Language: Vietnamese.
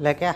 लेके आ